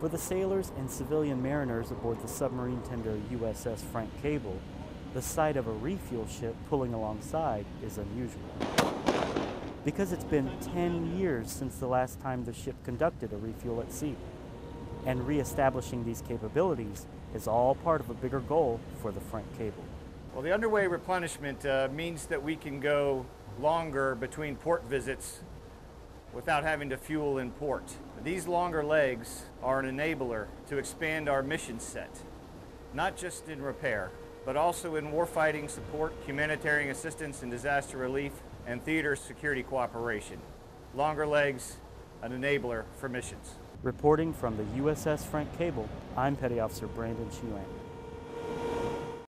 For the sailors and civilian mariners aboard the submarine tender USS Frank Cable, the sight of a refuel ship pulling alongside is unusual. Because it's been 10 years since the last time the ship conducted a refuel at sea. And re-establishing these capabilities is all part of a bigger goal for the Frank Cable. Well, the underway replenishment uh, means that we can go longer between port visits without having to fuel in port. These longer legs are an enabler to expand our mission set, not just in repair, but also in warfighting support, humanitarian assistance and disaster relief, and theater security cooperation. Longer legs, an enabler for missions. Reporting from the USS Frank Cable, I'm Petty Officer Brandon Chuang.